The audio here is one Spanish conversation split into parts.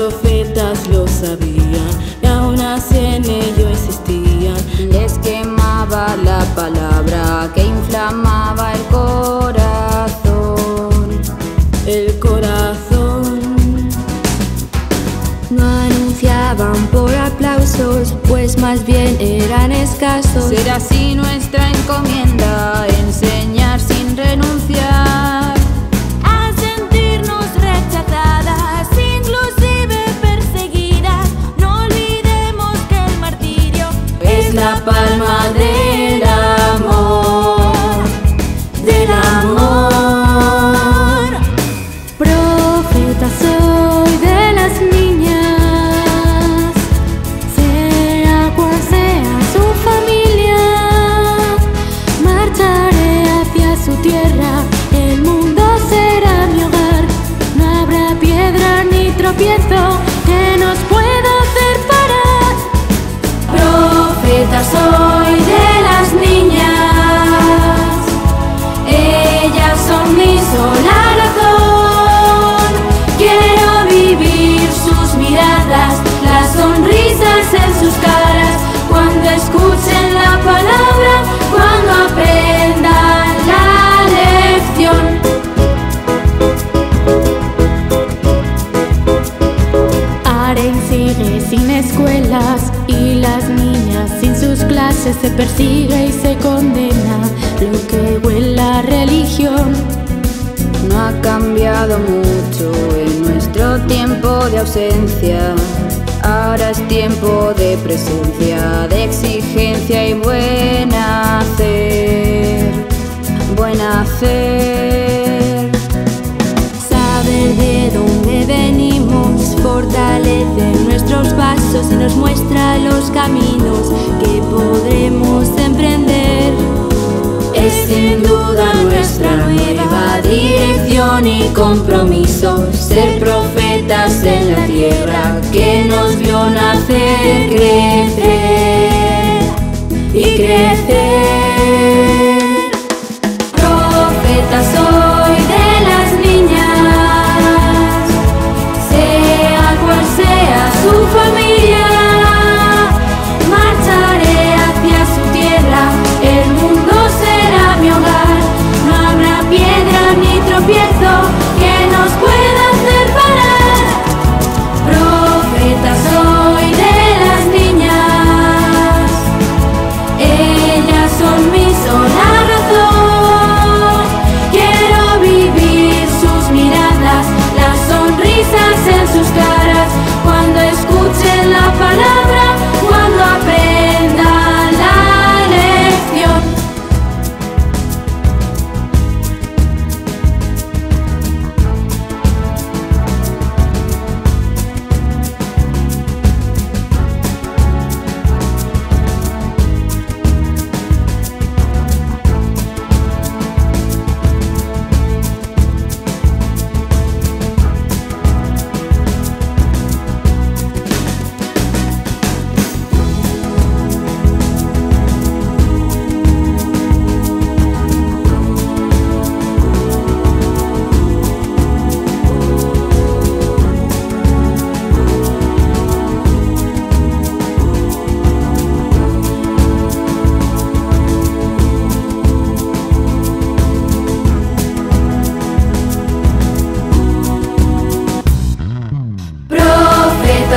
profetas lo sabían y aún así en ello existían. Les quemaba la palabra que inflamaba el corazón. El corazón. No anunciaban por aplausos, pues más bien eran escasos. Será así nuestra encomienda, enseñar que nos pueda hacer parar. Profeta soy persigue y se condena lo que huele a religión. No ha cambiado mucho en nuestro tiempo de ausencia. Ahora es tiempo de presencia, de exigencia y buen hacer. Buen hacer. Saber de dónde venimos fortalece nuestros pasos y nos muestra los caminos compromiso ser profetas en la tierra que nos vio nacer, crecer y crecer.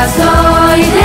soy de